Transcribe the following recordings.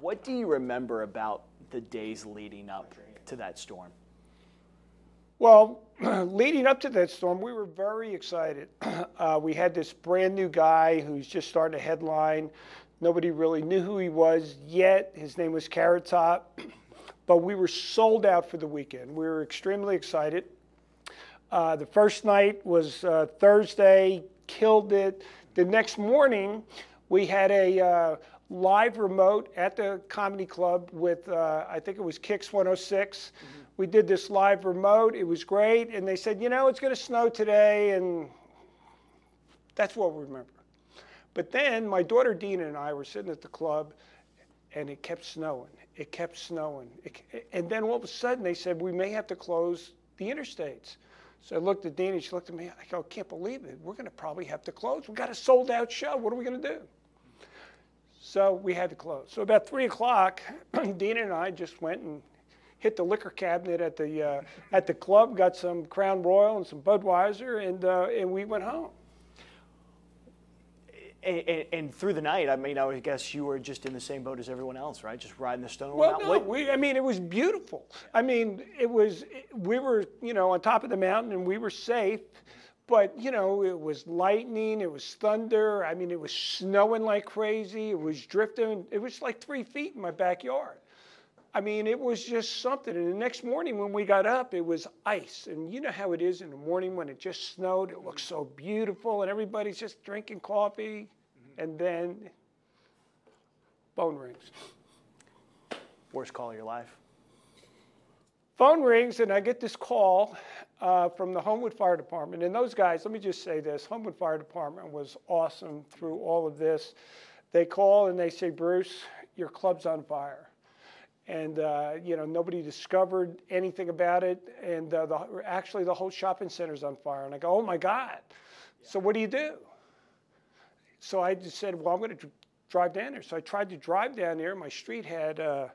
What do you remember about the days leading up to that storm? Well, leading up to that storm, we were very excited. Uh, we had this brand new guy who's just starting a headline. Nobody really knew who he was yet. His name was Carrot Top. But we were sold out for the weekend. We were extremely excited. Uh, the first night was uh, Thursday, killed it. The next morning, we had a uh, live remote at the comedy club with, uh, I think it was Kicks 106. Mm-hmm. We did this live remote. It was great. And they said, you know, it's going to snow today. And that's what we remember. But then my daughter Dina and I were sitting at the club, and it kept snowing. It kept snowing. It, and then all of a sudden they said, we may have to close the interstates. So I looked at Dina, she looked at me, I go, I can't believe it. We're going to probably have to close. We've got a sold out show. What are we going to do? So we had to close. So about 3 o'clock, Dina and I just went and hit the liquor cabinet at the, uh, at the club, got some Crown Royal and some Budweiser, and, uh, and we went home and, and, through the night, I mean, I guess you were just in the same boat as everyone else, right? Just riding the stone. Well, no, we, I mean, it was beautiful. I mean, it was. We were, you know, on top of the mountain, and we were safe. But you know, it was lightning, it was thunder. I mean, it was snowing like crazy. It was drifting. It was like three feet in my backyard. I mean, it was just something. And the next morning when we got up, it was ice. And you know how it is in the morning when it just snowed. It looks so beautiful, and everybody's just drinking coffee mm-hmm. and then phone rings. Worst call of your life? Phone rings, and I get this call uh, from the Homewood Fire Department. And those guys, let me just say this Homewood Fire Department was awesome through all of this. They call and they say, Bruce, your club's on fire. And, uh, you know, nobody discovered anything about it. And uh, the, actually, the whole shopping center's on fire. And I go, oh my God. So what do you do? So I just said, well, I'm going to drive down there. So I tried to drive down there. My street had uh,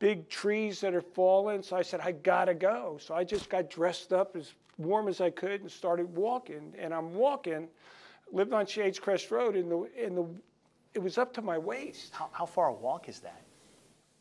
big trees that had fallen. So I said, I got to go. So I just got dressed up as warm as I could and started walking. And I'm walking, lived on Shades Crest Road, and the, and the, it was up to my waist. How, how far a walk is that?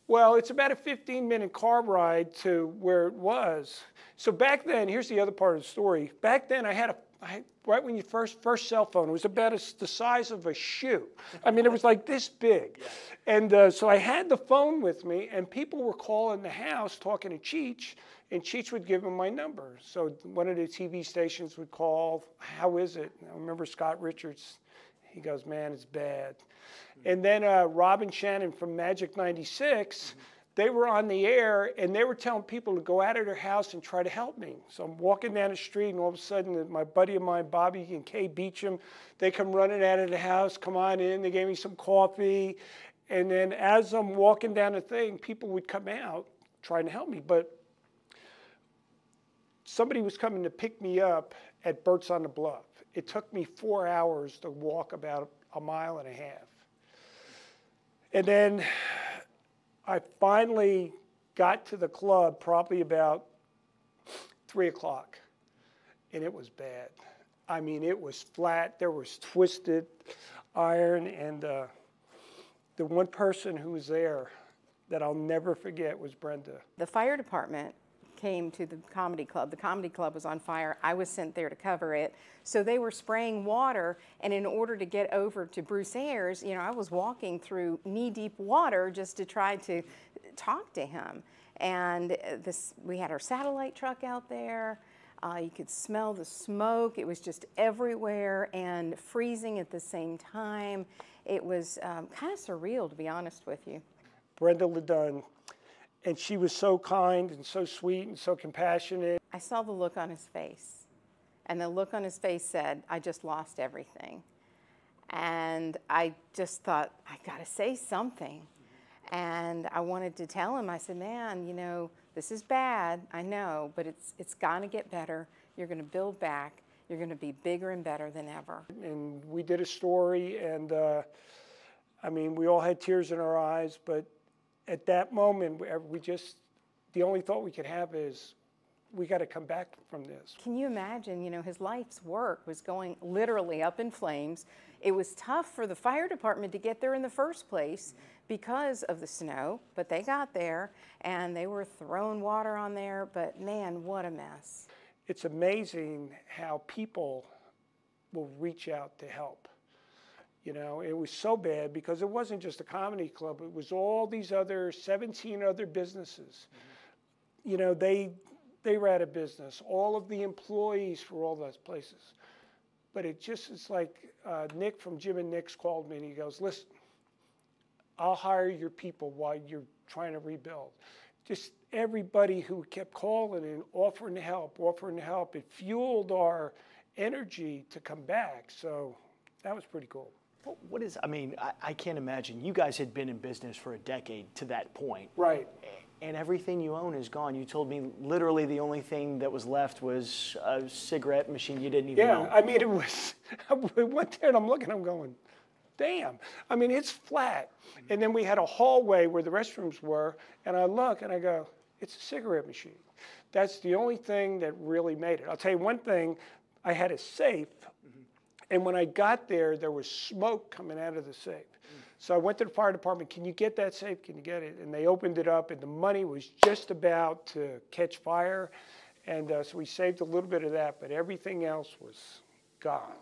Well, it's about a 15 minute car ride to where it was. So back then, here's the other part of the story. Back then, I had a I, right when you first first cell phone, it was about a, the size of a shoe. I mean, it was like this big, yeah. and uh, so I had the phone with me, and people were calling the house talking to Cheech, and Cheech would give them my number. So one of the TV stations would call, "How is it?" I remember Scott Richards. He goes, "Man, it's bad." Mm-hmm. And then uh, Rob and Shannon from Magic '96. Mm-hmm they were on the air and they were telling people to go out of their house and try to help me. So I'm walking down the street and all of a sudden uh, my buddy of mine, Bobby and Kay Beecham, they come running out of the house, come on in, they gave me some coffee. And then as I'm walking down the thing, people would come out trying to help me. But somebody was coming to pick me up at Burt's on the Bluff. It took me four hours to walk about a mile and a half. And then I finally got to the club probably about three o'clock, and it was bad. I mean, it was flat. There was twisted iron, and uh, the one person who was there that I'll never forget was Brenda. The fire department came to the comedy club. The comedy club was on fire. I was sent there to cover it. So they were spraying water, and in order to get over to Bruce Ayers, you know, I was walking through knee-deep water just to try to talk to him. And this, we had our satellite truck out there. Uh, you could smell the smoke. It was just everywhere and freezing at the same time. It was um, kind of surreal, to be honest with you. Brenda Ladun and she was so kind and so sweet and so compassionate. I saw the look on his face, and the look on his face said, I just lost everything. And I just thought, I gotta say something. And I wanted to tell him, I said, man, you know, this is bad, I know, but it's, it's gonna get better. You're gonna build back. You're gonna be bigger and better than ever. And we did a story, and uh, I mean, we all had tears in our eyes, but at that moment, uh, we just, the only thought we could have is, we got to come back from this. Can you imagine? You know, his life's work was going literally up in flames. It was tough for the fire department to get there in the first place because of the snow, but they got there and they were throwing water on there. But man, what a mess. It's amazing how people will reach out to help. You know, it was so bad because it wasn't just a comedy club, it was all these other 17 other businesses. You know, they they were out of business. All of the employees for all those places. But it just is like uh, Nick from Jim and Nick's called me and he goes, listen, I'll hire your people while you're trying to rebuild. Just everybody who kept calling and offering help, offering help, it fueled our energy to come back. So that was pretty cool. What is, I mean, I, I can't imagine. You guys had been in business for a decade to that point. Right. And everything you own is gone. You told me literally the only thing that was left was a cigarette machine you didn't even Yeah, own. I mean, it was, I went there and I'm looking, I'm going, damn. I mean, it's flat. And then we had a hallway where the restrooms were, and I look and I go, it's a cigarette machine. That's the only thing that really made it. I'll tell you one thing, I had a safe, and when I got there, there was smoke coming out of the safe. So I went to the fire department, can you get that safe? Can you get it? And they opened it up, and the money was just about to catch fire. And uh, so we saved a little bit of that, but everything else was gone.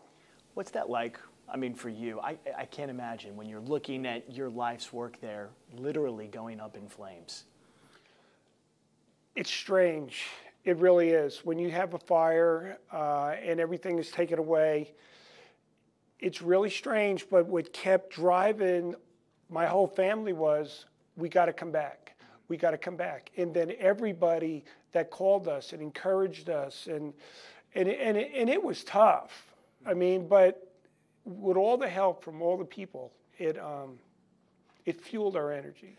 What's that like? I mean, for you, I, I can't imagine when you're looking at your life's work there literally going up in flames. It's strange. It really is. When you have a fire uh, and everything is taken away, it's really strange. But what kept driving my whole family was we got to come back. We got to come back. And then everybody that called us and encouraged us, and, and, and, and it was tough. I mean, but with all the help from all the people, it, um, it fueled our energy.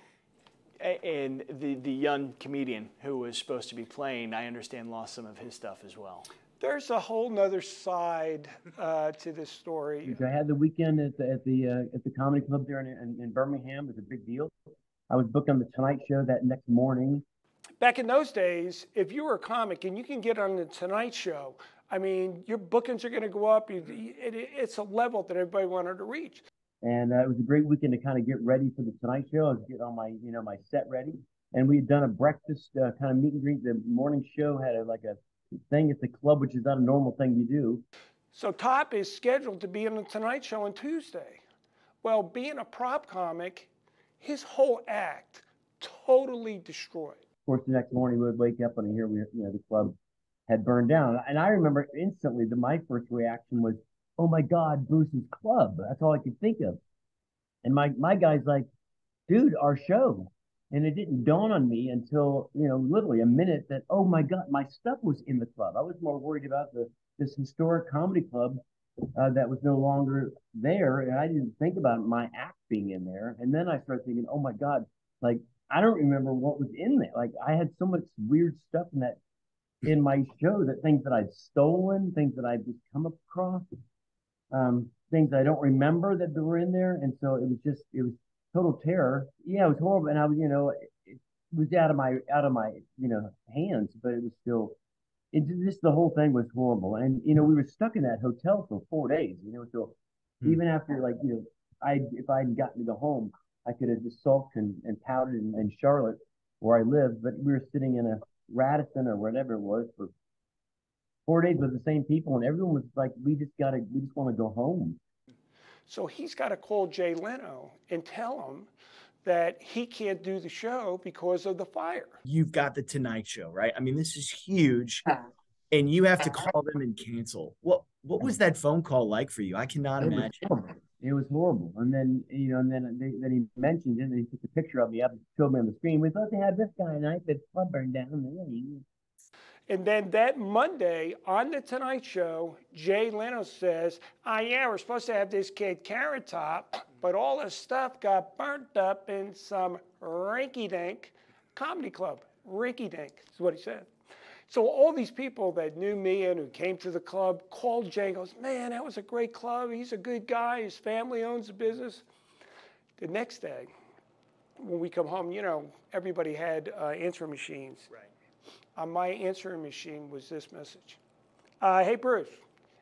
And the, the young comedian who was supposed to be playing, I understand, lost some of his stuff as well. There's a whole nother side uh, to this story. I had the weekend at the at the uh, at the comedy club there in, in, in Birmingham. It was a big deal. I was booked on the Tonight Show that next morning. Back in those days, if you were a comic and you can get on the Tonight Show, I mean, your bookings are going to go up. You- It, it's a level that everybody wanted to reach. and uh, it was a great weekend to kind of get ready for the Tonight Show. I was getting all my, you know, my set ready, and we had done a breakfast uh, kind of meet and greet. The morning show had a, like a thing at the club, which is not a normal thing you do. So Top is scheduled to be on the Tonight Show on Tuesday. Well, being a prop comic, his whole act totally destroyed. Of course, the next morning we would wake up and hear we, you know, the club had burned down. And I remember instantly that my first reaction was, "Oh my God, Bruce's club!" That's all I could think of. And my my guy's like, "Dude, our show." And it didn't dawn on me until you know, literally a minute that, oh my God, my stuff was in the club. I was more worried about the this historic comedy club uh, that was no longer there, and I didn't think about my act being in there. And then I started thinking, oh my God, like I don't remember what was in there. Like I had so much weird stuff in that in my show that things that I'd stolen, things that I'd just come across, um, things I don't remember that were in there, and so it was just it was total terror. Yeah, it was horrible, and I was you know it, it was out of my out of my you know hands, but it was still. It just the whole thing was horrible, and you know we were stuck in that hotel for four days. You know, so Hmm. even after like you know I if I had gotten to go home, I could have just sulked and, and pouted in, in Charlotte where I lived, but we were sitting in a Radisson or whatever it was for four days with the same people, and everyone was like, "We just gotta, we just want to go home." So he's got to call Jay Leno and tell him that he can't do the show because of the fire. you've got the Tonight Show, right? I mean, this is huge, and you have to uh-huh. call them and cancel. What what was that phone call like for you? I cannot It was imagine. horrible. It was horrible. And then you know, and then they, then he mentioned it, and he took a picture of me up and showed me on the screen. We thought they had this guy tonight, but club burned down. And then that Monday on the Tonight Show, Jay Leno says, "Ah, yeah, we're supposed to have this kid Carrot Top, but all his stuff got burnt up in some rinky-dink comedy club. Rinky-dink is what he said." So all these people that knew me and who came to the club called Jay goes, "Man, that was a great club. He's a good guy. His family owns a business." The next day, when we come home, you know, everybody had uh, answering machines. Right. On my answering machine was this message. Uh, hey, Bruce,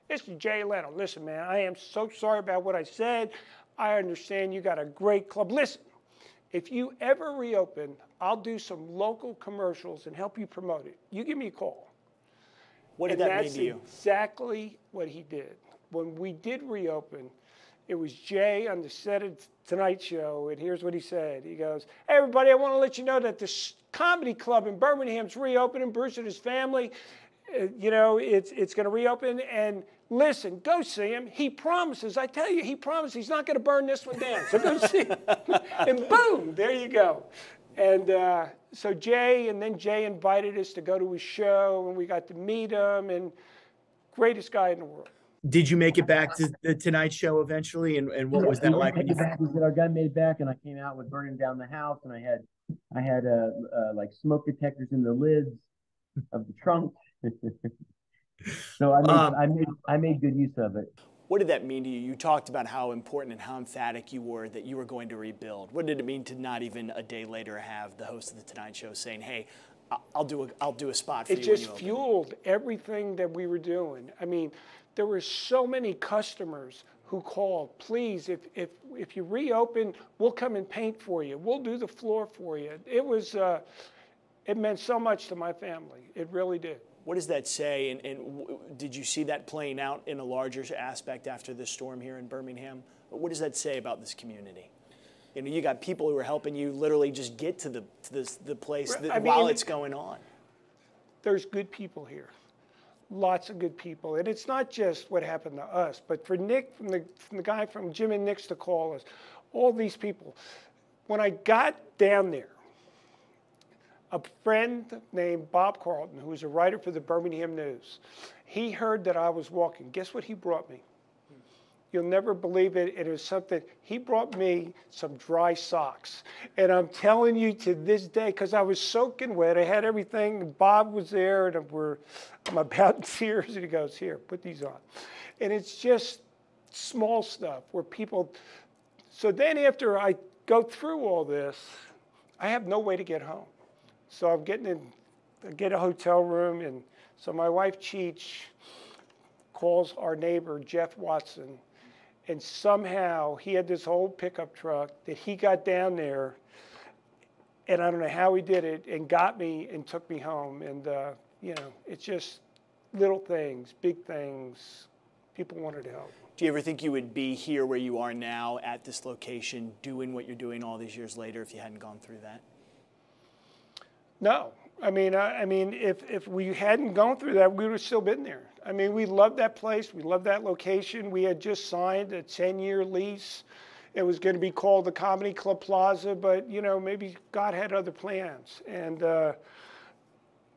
this is Jay Leno. Listen, man, I am so sorry about what I said. I understand you got a great club. Listen, if you ever reopen, I'll do some local commercials and help you promote it. You give me a call. What did and that mean to you? exactly what he did. When we did reopen, it was Jay on the set of Tonight Show, and here's what he said. He goes, Hey, everybody, I want to let you know that the comedy club in Birmingham's reopening. Bruce and his family, uh, you know, it's, it's going to reopen. And listen, go see him. He promises, I tell you, he promises he's not going to burn this one down. So go see him. and boom, there you go. And uh, so Jay, and then Jay invited us to go to his show, and we got to meet him, and greatest guy in the world. Did you make it back to the Tonight Show eventually? And, and what was that We like? went When you, back, we said our gun made it back, and I came out with burning down the house, and I had, I had uh, uh like smoke detectors in the lids of the trunk. so I made, Um, I made, I made good use of it. What did that mean to you? You talked about how important and how emphatic you were that you were going to rebuild. What did it mean to not even a day later have the host of the Tonight Show saying, "Hey, I- I'll do a I'll do a spot for it you"? when just you open"? fueled everything that we were doing. I mean, there were so many customers who called, please, if, if, if you reopen, we'll come and paint for you. We'll do the floor for you. It was, uh, it meant so much to my family. It really did. What does that say? And, and w- did you see that playing out in a larger aspect after the storm here in Birmingham? What does that say about this community? You know, you got people who are helping you literally just get to the to this, the place that, I while mean- it's going on. There's good people here. Lots of good people. And it's not just what happened to us, but for Nick, from the, from the guy from Jim and Nick's to call us, all these people. When I got down there, a friend named Bob Carlton, who was a writer for the Birmingham News, he heard that I was walking. Guess what he brought me? You'll never believe it. It was something, he brought me some dry socks. And I'm telling you to this day, because I was soaking wet, I had everything. Bob was there, and we're, I'm about tears. And he goes, Here, put these on. And it's just small stuff where people, so then after I go through all this, I have no way to get home. So I'm getting in, I get a hotel room, and so my wife Cheech calls our neighbor Jeff Watson, and somehow he had this whole pickup truck that he got down there, and I don't know how he did it, and got me and took me home. And uh, you know, it's just little things, big things. People wanted to help. Do you ever think you would be here where you are now at this location doing what you're doing all these years later if you hadn't gone through that? No, I mean, I, I mean, if, if we hadn't gone through that, we would have still been there. I mean, we loved that place. We loved that location. We had just signed a 10-year lease. It was going to be called the Comedy Club Plaza, but you know, maybe God had other plans. And uh,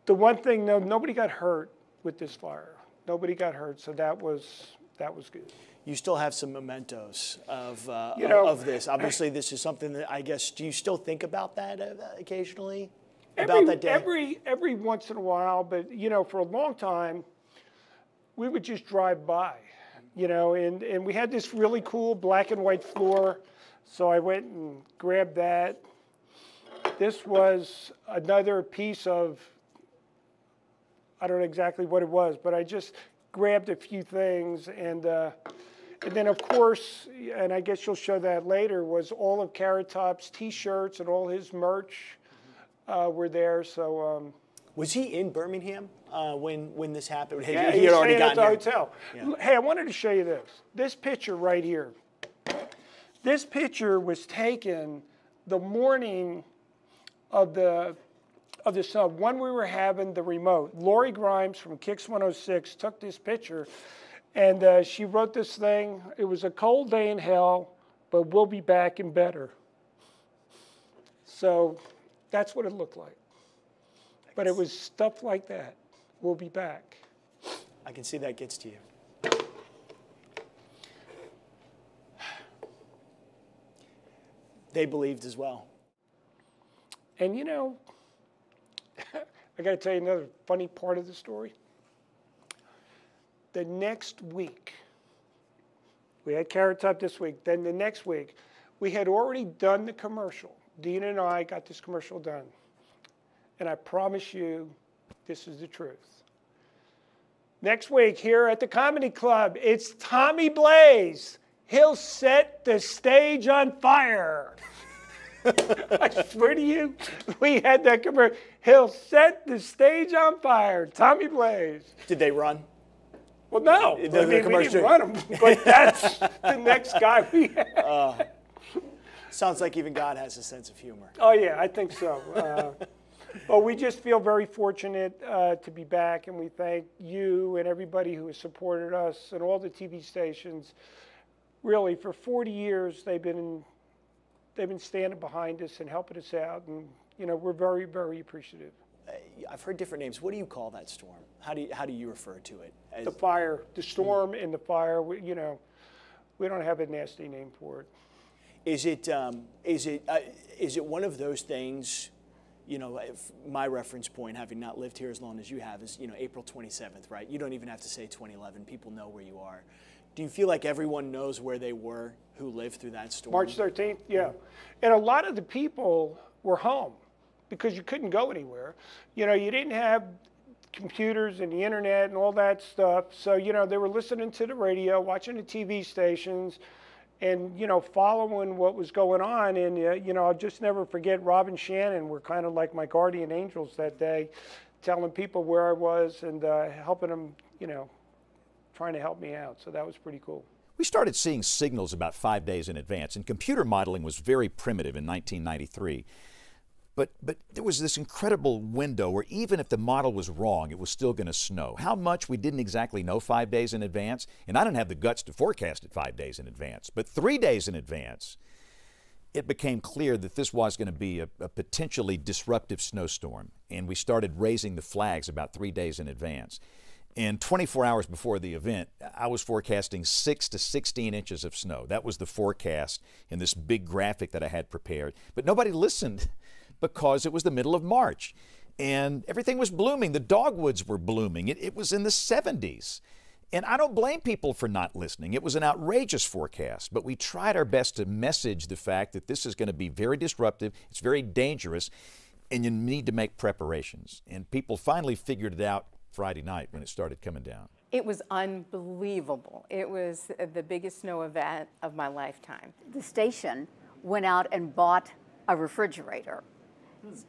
the one thing, no, nobody got hurt with this fire. Nobody got hurt, so that was that was good. You still have some mementos of, uh, You of- know- of this. Obviously, this is something that I guess, do you still think about that uh, occasionally? every, about that day? Every every once in a while, but you know, for a long time, we would just drive by, you know, and, and we had this really cool black and white floor, so I went and grabbed that. This was another piece of, I don't know exactly what it was, but I just grabbed a few things and. Uh, and then, of course, and I guess you'll show that later, was all of Carrot Top's T-shirts and all his merch uh, were there. So um, Was he in Birmingham uh, when, when this happened? Had yeah, he, he had already staying at gotten the here? hotel. L- Hey, I wanted to show you this. This picture right here. This picture was taken the morning of the of the sub when we were having the remote. Lori Grimes from Kicks 106 took this picture, and uh, she wrote this thing. It was a cold day in hell, but we'll be back and better. So that's what it looked like. But it was stuff like that. We'll be back. I can see that gets to you. They believed as well. And you know, I got to tell you another funny part of the story. The next week, we had Carrot Top this week. Then the next week, we had already done the commercial. Dina and I got this commercial done. And I promise you, This is the truth. Next week here at the Comedy Club, it's Tommy Blaze. He'll set the stage on fire. I swear to you, we had that commercial. He'll set the stage on fire. Tommy Blaze. Did they run? Well, no. The- I the mean, we commercial- didn't run him, but that's the next guy we had. Sounds like even God has a sense of humor. Oh, yeah, I think so. Uh, well, we just feel very fortunate uh, to be back, and we thank you and everybody who has supported us and all the TV stations. Really, for 40 years, they've been they've been standing behind us and helping us out, and you know we're very, very appreciative. I've heard different names. What do you call that storm? How do you, how do you refer to it? As, The fire, the storm, and the fire. We, you know, we don't have a nasty name for it. Is it um, is it uh, is it one of those things? You know, my reference point, having not lived here as long as you have, is you know April 27th, right? You don't even have to say 2011. People know where you are. Do you feel like everyone knows where they were who lived through that storm? March 13th, yeah. And a lot of the people were home because you couldn't go anywhere. You know, you didn't have computers and the internet and all that stuff. So, you know, they were listening to the radio, watching the TV stations, and, you know, following what was going on. And, uh, you know, I'll just never forget Rob and Shannon were kind of like my guardian angels that day, telling people where I was and uh, helping them, you know, trying to help me out. So that was pretty cool. We started seeing signals about five days in advance, and computer modeling was very primitive in 1993. But, but there was this incredible window where even if the model was wrong, it was still going to snow. How much we didn't exactly know five days in advance, and I didn't have the guts to forecast it five days in advance. But three days in advance, it became clear that this was going to be a, a potentially disruptive snowstorm, and we started raising the flags about three days in advance. And 24 hours before the event, I was forecasting 6 to 16 inches of snow. That was the forecast in this big graphic that I had prepared. But nobody listened because it was the middle of March and everything was blooming. The dogwoods were blooming. It, it was in the 70s. And I don't blame people for not listening. It was an outrageous forecast, but we tried our best to message the fact that this is going to be very disruptive, it's very dangerous, and you need to make preparations. And people finally figured it out Friday night when it started coming down. It was unbelievable. It was the biggest snow event of my lifetime. the station went out and bought a refrigerator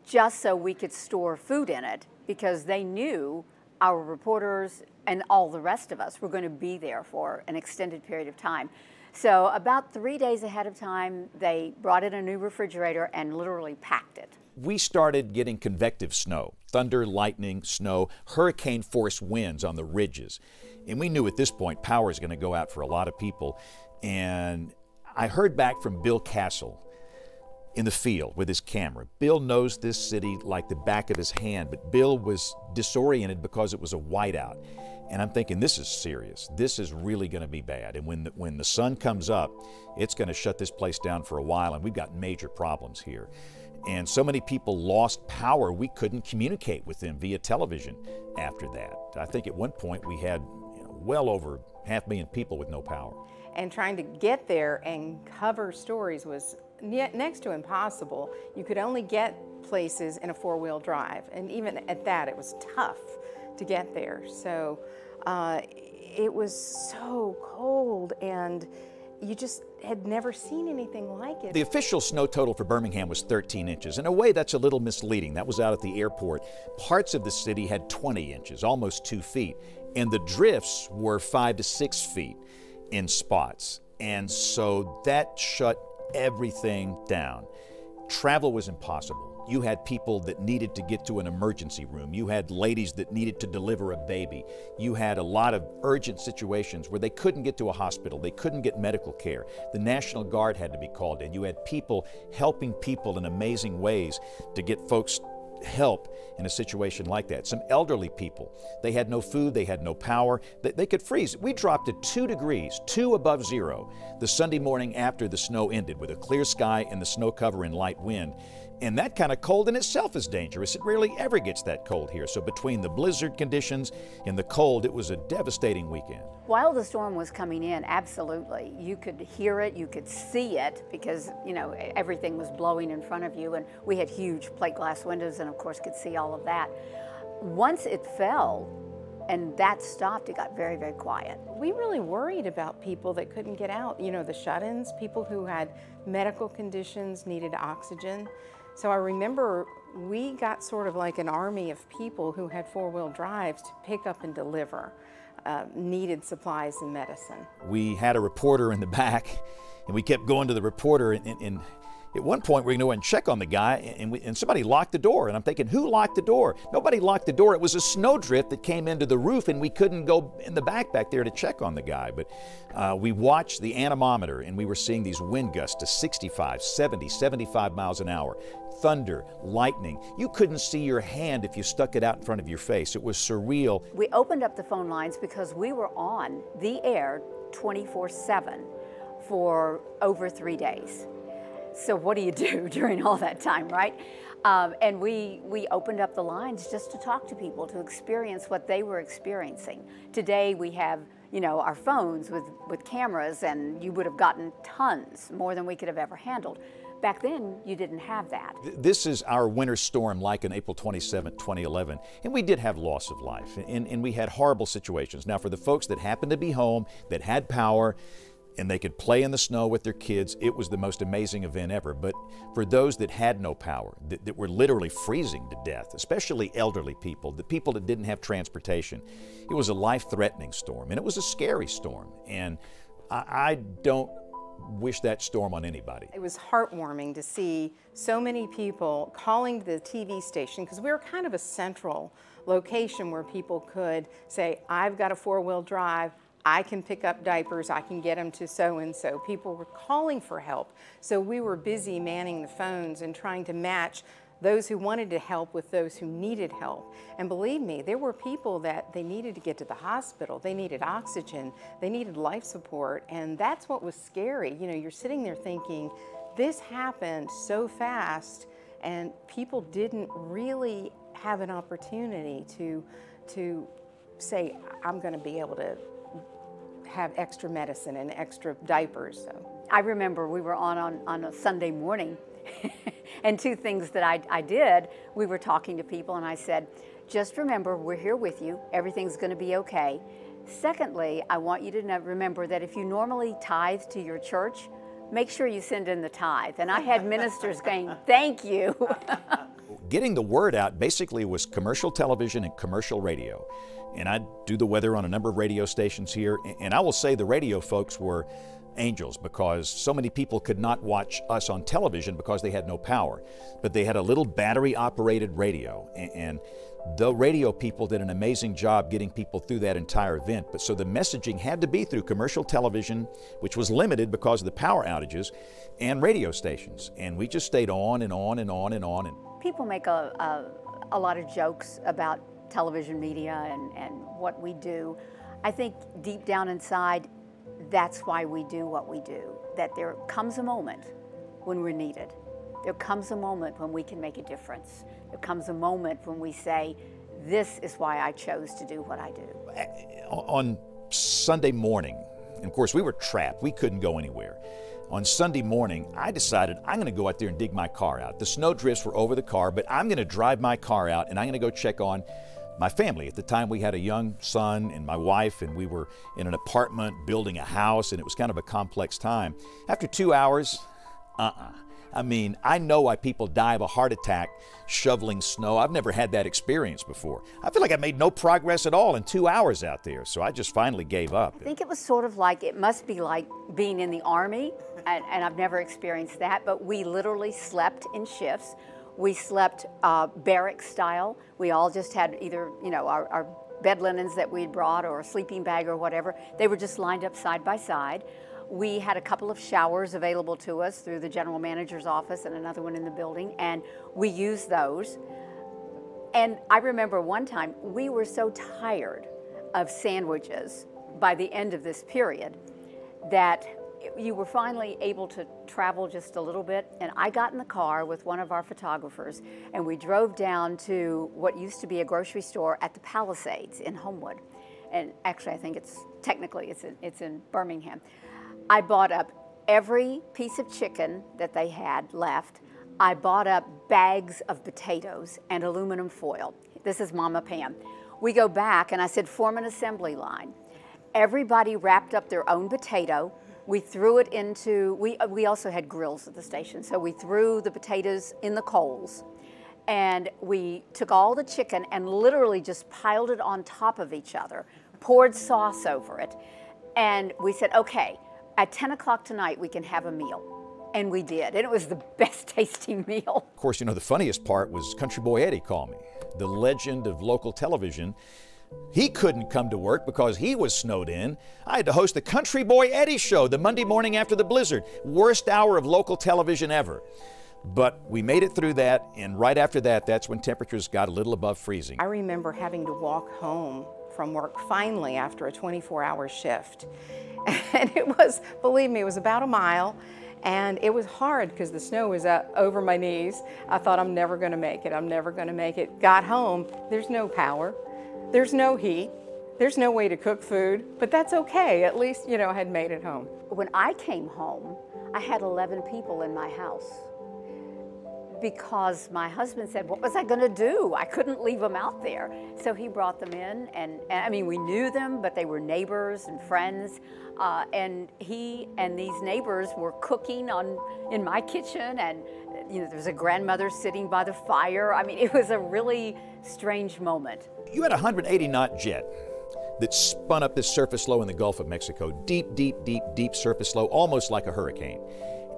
just so we could store food in it because they knew our reporters and all the rest of us were going to be there for an extended period of time. So, about three days ahead of time, they brought in a new refrigerator and literally packed it. we started getting convective snow thunder, lightning, snow, hurricane force winds on the ridges. And we knew at this point power is going to go out for a lot of people. And I heard back from Bill Castle in the field with his camera. Bill knows this city like the back of his hand, but Bill was disoriented because it was a whiteout. And I'm thinking, this is serious. This is really going to be bad. And when the, when the sun comes up, it's going to shut this place down for a while, and we've got major problems here. And so many people lost power, we couldn't communicate with them via television after that. I think at one point we had you know, well over half a million people with no power. And trying to get there and cover stories was next to impossible. You could only get places in a four wheel drive. And even at that, it was tough to get there. So uh, it was so cold and you just had never seen anything like it. The official snow total for Birmingham was 13 inches. In a way, that's a little misleading. That was out at the airport. Parts of the city had 20 inches, almost two feet, and the drifts were five to six feet in spots. And so that shut everything down. Travel was impossible. You had people that needed to get to an emergency room. You had ladies that needed to deliver a baby. You had a lot of urgent situations where they couldn't get to a hospital. They couldn't get medical care. The National Guard had to be called in. You had people helping people in amazing ways to get folks help in a situation like that. Some elderly people, they had no food, they had no power, they, they could freeze. We dropped to two degrees, two above zero, the Sunday morning after the snow ended with a clear sky and the snow cover and light wind. And that kind of cold in itself is dangerous. It rarely ever gets that cold here. So between the blizzard conditions and the cold, it was a devastating weekend. While the storm was coming in, absolutely, you could hear it, you could see it because, you know, everything was blowing in front of you and we had huge plate glass windows and of course could see all of that. once it fell and that stopped, it got very, very quiet. We really worried about people that couldn't get out. You know, the shut ins, people who had medical conditions, needed oxygen. So I remember we got sort of like an army of people who had four wheel drives to pick up and deliver uh, needed supplies and medicine. We had a reporter in the back, and we kept going to the reporter, and, and, and at one point, we are going to go and check on the guy, and, we, and somebody locked the door. And I'm thinking, who locked the door? Nobody locked the door. It was a snowdrift that came into the roof, and we couldn't go in the back back there to check on the guy. But uh, we watched the anemometer, and we were seeing these wind gusts to 65, 70, 75 miles an hour. Thunder, lightning. You couldn't see your hand if you stuck it out in front of your face. It was surreal. We opened up the phone lines because we were on the air 24 7 for over three days. So what do you do during all that time, right? Um, and we, we opened up the lines just to talk to people, to experience what they were experiencing. Today we have, you know, our phones with, with cameras and you would have gotten tons, more than we could have ever handled. Back then, you didn't have that. This is our winter storm like on April 27, 2011. And we did have loss of life and, and we had horrible situations. Now, for the folks that happened to be home, that had power, and they could play in the snow with their kids. It was the most amazing event ever. But for those that had no power, that, that were literally freezing to death, especially elderly people, the people that didn't have transportation, it was a life threatening storm and it was a scary storm. And I, I don't wish that storm on anybody. It was heartwarming to see so many people calling the TV station because we were kind of a central location where people could say, I've got a four wheel drive, I can pick up diapers, I can get them to so and so. People were calling for help. So we were busy manning the phones and trying to match those who wanted to help with those who needed help. And believe me, there were people that they needed to get to the hospital, they needed oxygen, they needed life support, and that's what was scary. You know, you're sitting there thinking, this happened so fast, and people didn't really have an opportunity to, to say, I'm going to be able to have extra medicine and extra diapers. So. I remember we were on on, on a Sunday morning, and two things that I, I did, we were talking to people, and I said, just remember, we're here with you. Everything's going to be okay. Secondly, I want you to know, remember that if you normally tithe to your church, make sure you send in the tithe. And I had ministers going, thank you. Getting the word out basically was commercial television and commercial radio and I do the weather on a number of radio stations here. And I will say the radio folks were angels because so many people could not watch us on television because they had no power. But they had a little battery operated radio. And the radio people did an amazing job getting people through that entire event. But so the messaging had to be through commercial television, which was limited because of the power outages, and radio stations. And we just stayed on and on and on and on. And people make a, a, a lot of jokes about television media and, and what we do, I think deep down inside, that's why we do what we do. That there comes a moment when we're needed. There comes a moment when we can make a difference. There comes a moment when we say, this is why I chose to do what I do. On Sunday morning, and of course, we were trapped. We couldn't go anywhere. On Sunday morning, I decided I'm going to go out there and dig my car out. The snow drifts were over the car, but I'm going to drive my car out and I'm going to go check on my family. At the time, we had a young son and my wife, and we were in an apartment building a house, and it was kind of a complex time. After two hours, uh uh I mean, I know why people die of a heart attack shoveling snow. I've never had that experience before. I feel like I made no progress at all in two hours out there, so I just finally gave up. I think it was sort of like, it must be like being in the Army, and, and I've never experienced that, but we literally slept in shifts. We slept uh, barrack style. We all just had either, you know, our, our bed linens that we'd brought or a sleeping bag or whatever. They were just lined up side by side. We had a couple of showers available to us through the general manager's office and another one in the building, and we used those. And I remember one time we were so tired of sandwiches by the end of this period that you were finally able to travel just a little bit, and I got in the car with one of our photographers, and we drove down to what used to be a grocery store at the Palisades in Homewood. And actually, I think it's technically it's in, it's in Birmingham. I bought up every piece of chicken that they had left. I bought up bags of potatoes and aluminum foil. This is Mama Pam. We go back, and I said, form an assembly line. Everybody wrapped up their own potato. We threw it into, we, uh, we also had grills at the station, so we threw the potatoes in the coals. And we took all the chicken and literally just piled it on top of each other, poured sauce over it. And we said, okay, at 10 o'clock tonight, we can have a meal. And we did. And it was the best tasting meal. Of course, you know, the funniest part was Country Boy Eddie called me, the legend of local television. He couldn't come to work because he was snowed in. I had to host the Country Boy Eddie show the Monday morning after the blizzard. Worst hour of local television ever. But we made it through that, and right after that, that's when temperatures got a little above freezing. I remember having to walk home from work finally after a 24 hour shift. And it was, believe me, it was about a mile. And it was hard because the snow was over my knees. I thought, I'm never going to make it. I'm never going to make it. Got home, there's no power, there's no heat, there's no way to cook food, but that's okay. At least, you know, I had made it home. When I came home, I had 11 people in my house because my husband said, What was I going to do? I couldn't leave them out there. So he brought them in, and, and I mean, we knew them, but they were neighbors and friends. Uh, and he and these neighbors were cooking on in my kitchen, and you know, there was a grandmother sitting by the fire. I mean, it was a really strange moment. You had a 180 knot jet that spun up this surface low in the Gulf of Mexico, deep, deep, deep, deep surface low, almost like a hurricane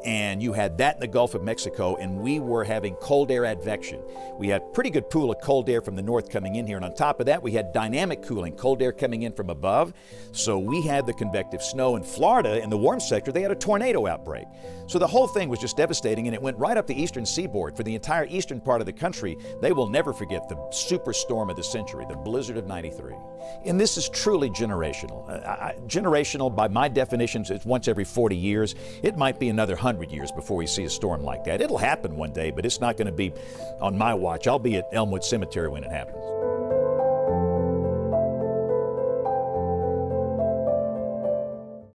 and you had that in the Gulf of Mexico, and we were having cold air advection. We had pretty good pool of cold air from the north coming in here, and on top of that, we had dynamic cooling, cold air coming in from above. So we had the convective snow in Florida, in the warm sector, they had a tornado outbreak. So the whole thing was just devastating, and it went right up the eastern seaboard. For the entire eastern part of the country, they will never forget the superstorm of the century, the blizzard of 93. And this is truly generational. Uh, I, generational, by my definitions, it's once every 40 years. It might be another 100 100 years before we see a storm like that. It'll happen one day, but it's not going to be on my watch. I'll be at Elmwood Cemetery when it happens.